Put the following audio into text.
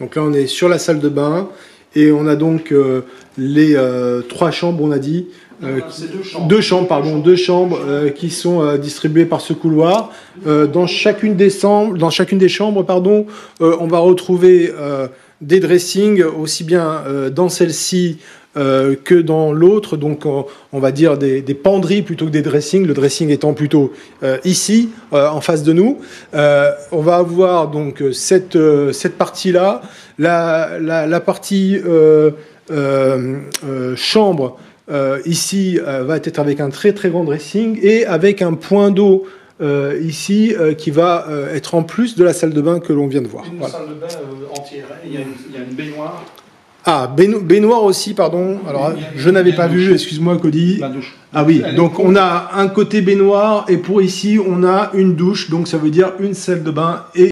Donc là, on est sur la salle de bain et on a donc euh, les euh, trois chambres, on a dit. euh, c'est deux chambres. deux chambres, pardon, deux chambres euh, qui sont euh, distribuées par ce couloir. Euh, dans chacune des chambres, dans chacune des chambres, pardon, euh, on va retrouver euh, des dressings aussi bien euh, dans celle-ci euh, que dans l'autre. Donc, on, va dire des, des penderies plutôt que des dressings. Le dressing étant plutôt euh, ici, en face de nous. On va avoir donc cette cette partie-là, la, la, partie chambre. Ici va être avec un très très grand dressing et avec un point d'eau euh, ici euh, qui va euh, être en plus de la salle de bain que l'on vient de voir. Une Voilà. salle de bain euh, entière. Il y, a une, il y a une baignoire, Ah, baigno- baignoire aussi, pardon. Alors, je n'avais pas vu, excuse-moi, Cody. la douche. Ah oui, Elle donc on a un côté baignoire et pour ici, on a une douche, donc ça veut dire une salle de bain et